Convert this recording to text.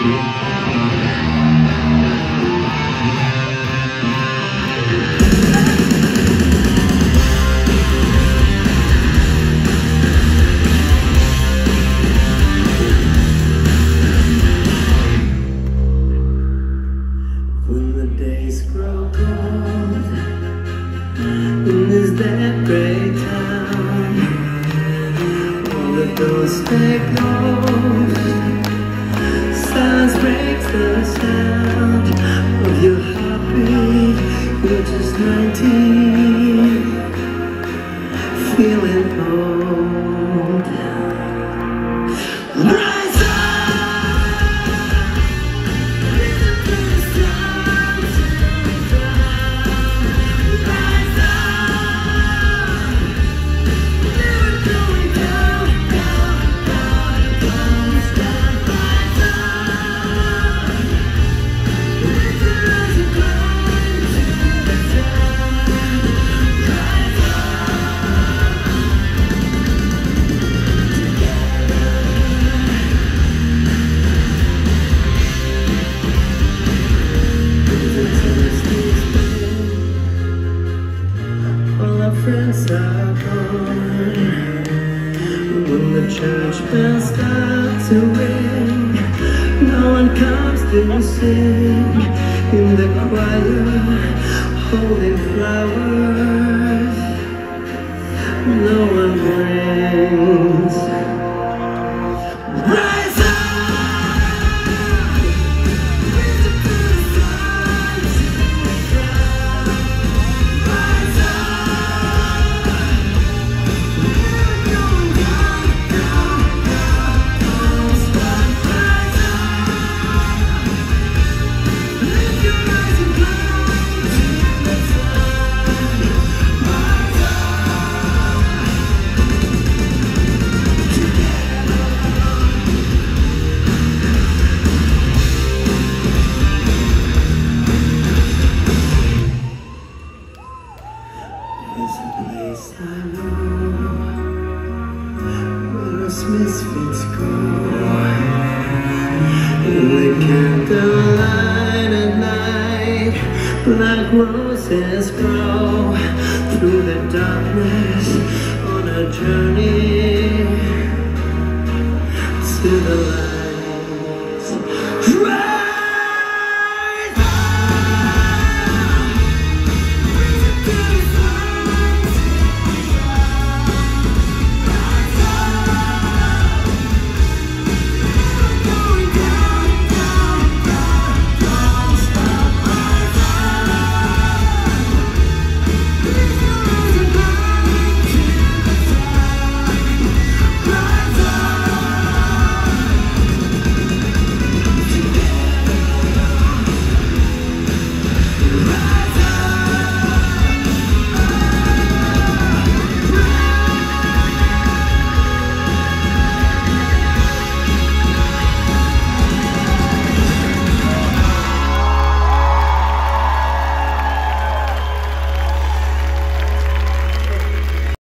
When the days grow cold in this dead gray town, all the doors stay closed. Breaks the sound of your heartbeat. You're just 19, feeling old. Friends are gone. When the church bells start to ring, no one comes to sing in the choir, holding flowers. No one brings. Us misfits go. In the candlelight at night, black roses grow through the darkness on a journey to the